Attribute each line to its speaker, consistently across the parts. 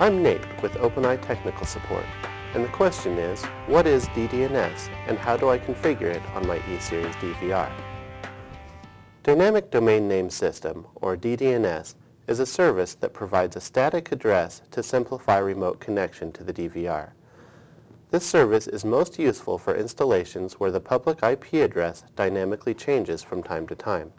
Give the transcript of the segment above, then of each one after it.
Speaker 1: I'm Nate with OpenEye Technical Support, and the question is, what is DDNS and how do I configure it on my E-Series DVR? Dynamic Domain Name System, or DDNS, is a service that provides a static address to simplify remote connection to the DVR. This service is most useful for installations where the public IP address dynamically changes from time to time.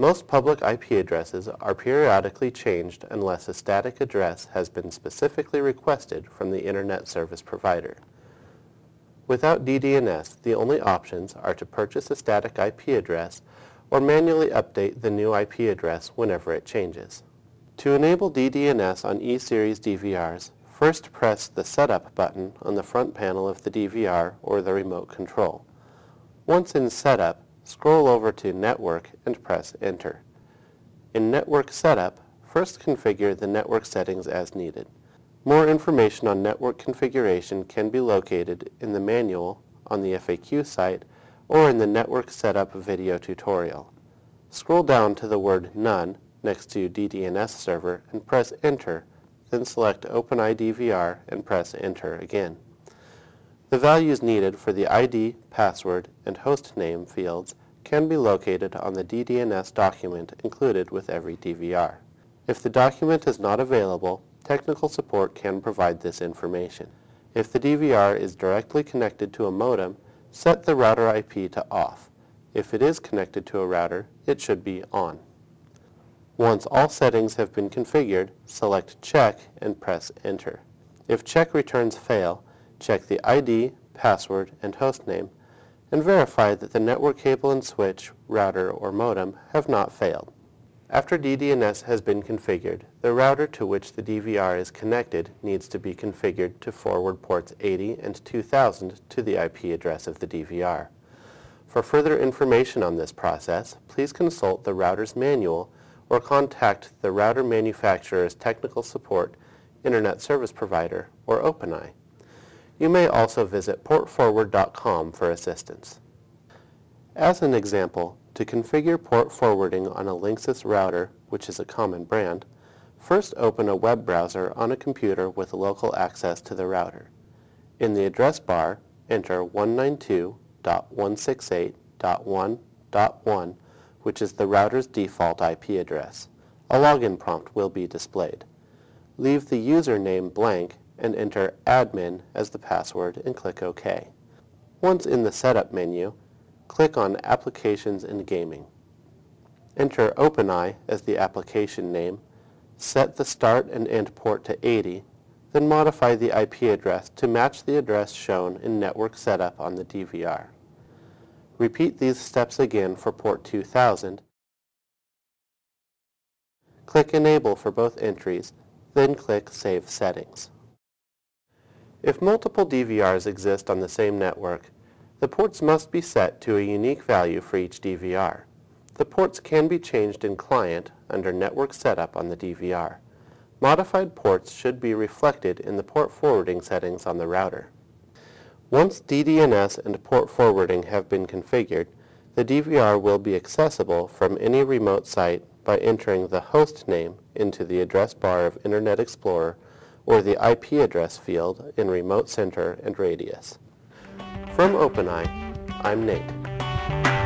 Speaker 1: Most public IP addresses are periodically changed unless a static address has been specifically requested from the Internet Service Provider. Without DDNS, the only options are to purchase a static IP address or manually update the new IP address whenever it changes. To enable DDNS on E-Series DVRs, first press the Setup button on the front panel of the DVR or the remote control. Once in Setup, Scroll over to Network and press Enter. In Network Setup, first configure the network settings as needed. More information on network configuration can be located in the manual on the FAQ site or in the Network Setup video tutorial. Scroll down to the word None next to DDNS Server and press Enter, then select OpenEye DVR and press Enter again. The values needed for the ID, password, and host name fields can be located on the DDNS document included with every DVR. If the document is not available, technical support can provide this information. If the DVR is directly connected to a modem, set the router IP to off. If it is connected to a router, it should be on. Once all settings have been configured, select Check and press Enter. If Check returns fail, check the ID, password, and hostname and verify that the network cable and switch, router, or modem have not failed. After DDNS has been configured, the router to which the DVR is connected needs to be configured to forward ports 80 and 2000 to the IP address of the DVR. For further information on this process, please consult the router's manual or contact the router manufacturer's technical support, Internet Service Provider, or OpenEye. You may also visit portforward.com for assistance. As an example, to configure port forwarding on a Linksys router, which is a common brand, first open a web browser on a computer with local access to the router. In the address bar, enter 192.168.1.1, which is the router's default IP address. A login prompt will be displayed. Leave the username blank and enter admin as the password and click OK. Once in the Setup menu, click on Applications and Gaming. Enter OpenEye as the application name, set the start and end port to 80, then modify the IP address to match the address shown in Network Setup on the DVR. Repeat these steps again for port 2000. Click Enable for both entries, then click Save Settings. If multiple DVRs exist on the same network, the ports must be set to a unique value for each DVR. The ports can be changed in Client under Network Setup on the DVR. Modified ports should be reflected in the port forwarding settings on the router. Once DDNS and port forwarding have been configured, the DVR will be accessible from any remote site by entering the host name into the address bar of Internet Explorer or the IP address field in Remote Center and Radius. From OpenEye, I'm Nate.